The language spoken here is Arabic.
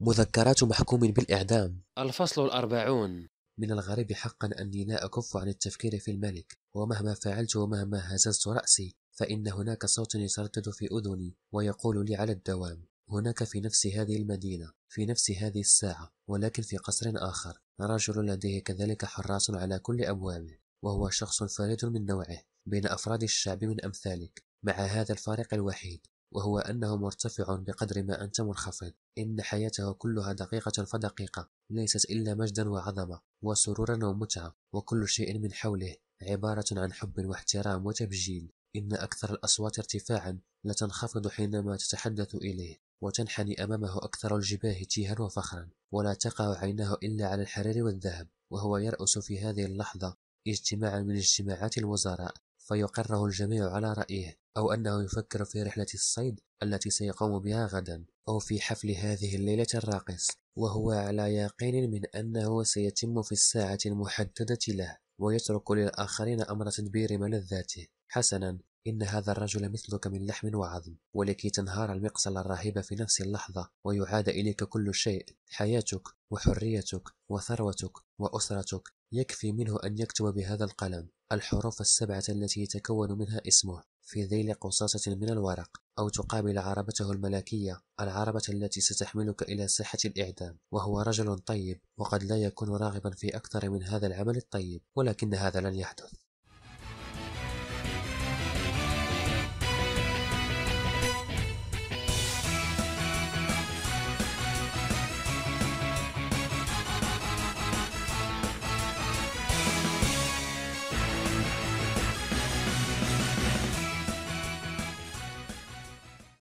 مذكرات محكوم بالإعدام. الفصل الأربعون. من الغريب حقا أني لا أكف عن التفكير في الملك ومهما فعلت ومهما هززت رأسي فإن هناك صوت يتردد في أذني ويقول لي على الدوام هناك في نفس هذه المدينة في نفس هذه الساعة ولكن في قصر آخر رجل لديه كذلك حراس على كل أبوابه وهو شخص فريد من نوعه بين أفراد الشعب من أمثالك مع هذا الفارق الوحيد وهو أنه مرتفع بقدر ما أنت منخفض. إن حياته كلها دقيقة فدقيقة ليست إلا مجدا وعظمة وسرورا ومتعة وكل شيء من حوله عبارة عن حب واحترام وتبجيل. إن أكثر الأصوات ارتفاعا لتنخفض حينما تتحدث إليه وتنحني أمامه أكثر الجباه تيها وفخرا. ولا تقع عيناه إلا على الحرير والذهب وهو يرأس في هذه اللحظة اجتماعا من اجتماعات الوزراء. فيقره الجميع على رأيه أو أنه يفكر في رحلة الصيد التي سيقوم بها غدا أو في حفل هذه الليلة الراقص. وهو على يقين من أنه سيتم في الساعة المحددة له ويترك للآخرين أمر تدبير ملذاته. حسنا إن هذا الرجل مثلك من لحم وعظم ولكي تنهار المقصل الرهيب في نفس اللحظة ويعاد إليك كل شيء حياتك وحريتك وثروتك وأسرتك. يكفي منه أن يكتب بهذا القلم الحروف السبعة التي يتكون منها اسمه في ذيل قصاصة من الورق أو تقابل عربته الملكية العربة التي ستحملك إلى ساحة الإعدام. وهو رجل طيب وقد لا يكون راغبا في أكثر من هذا العمل الطيب ولكن هذا لن يحدث.